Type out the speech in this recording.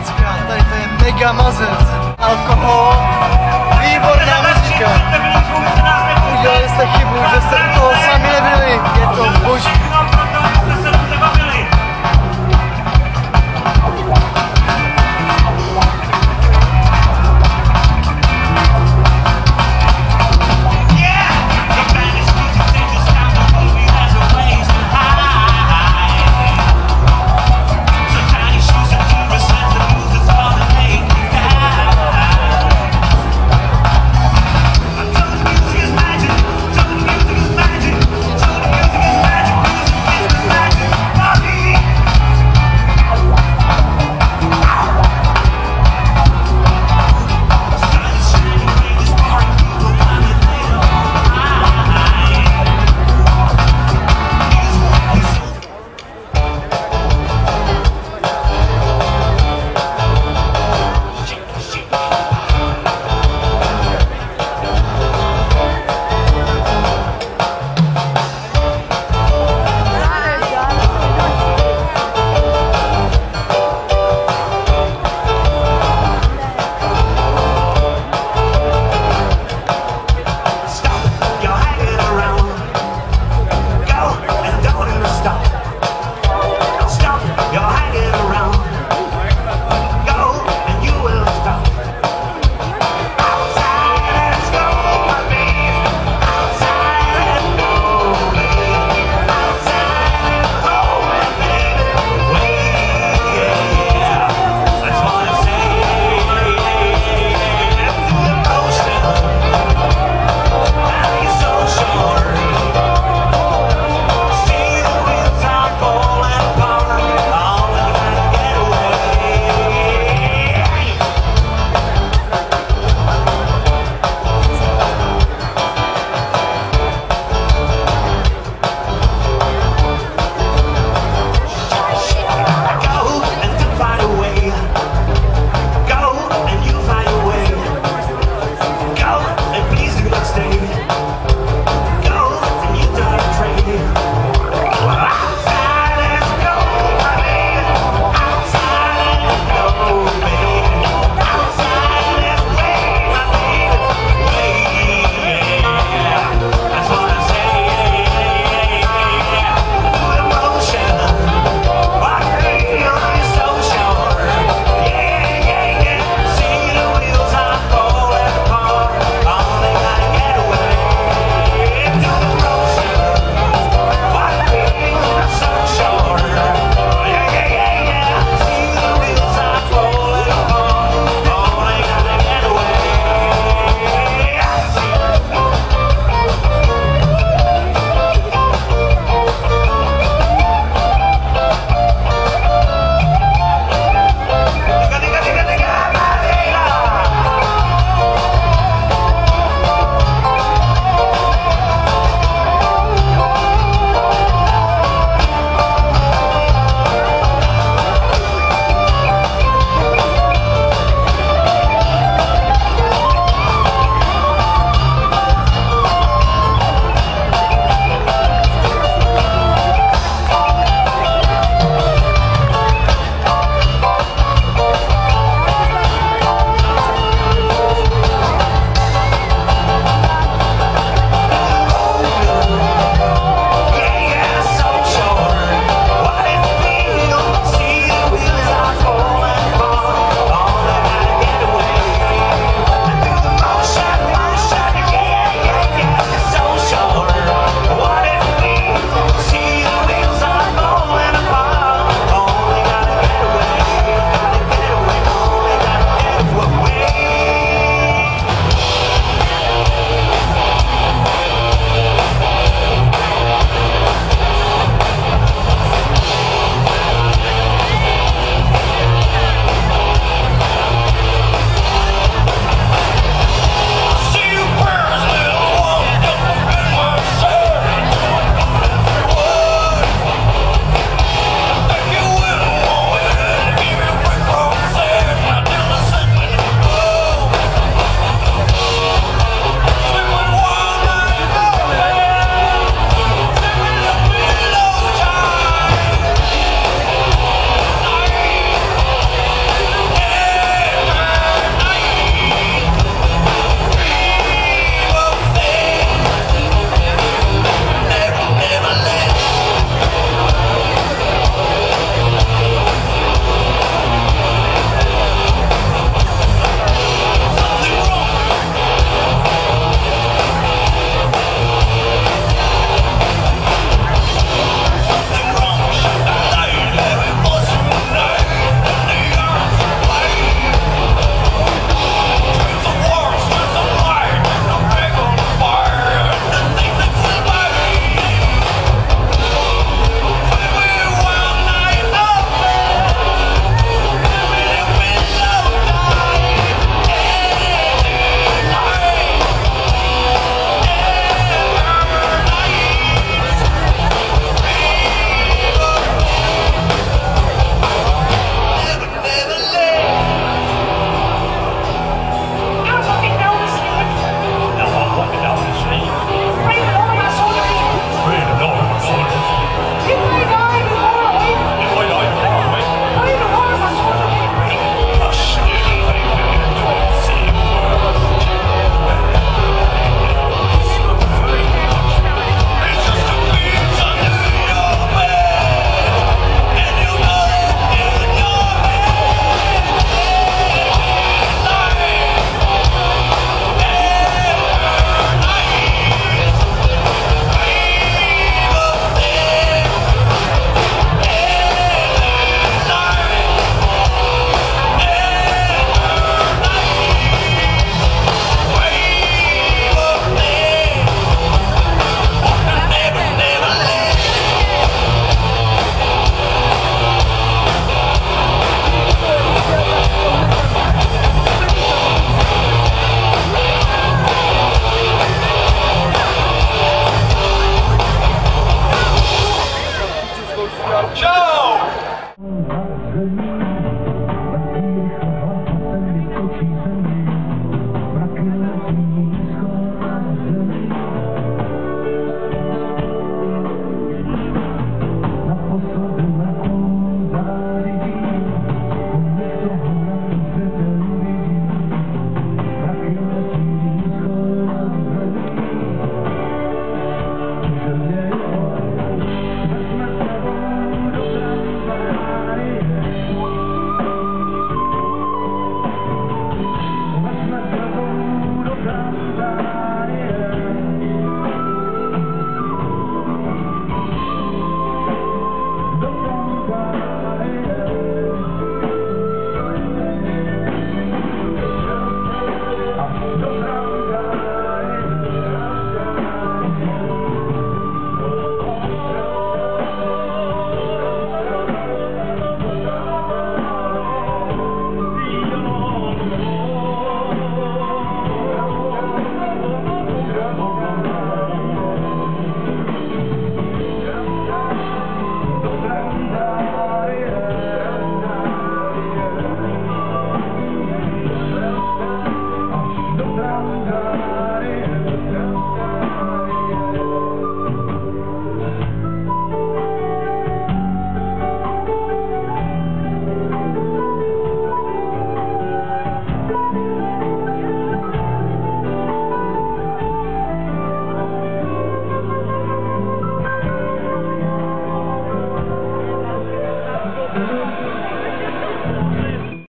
tady to je mega mazec. Alkohol, výborná muzika. Udělali jste chybu, že jste u toho sami nebyli. Je to boží.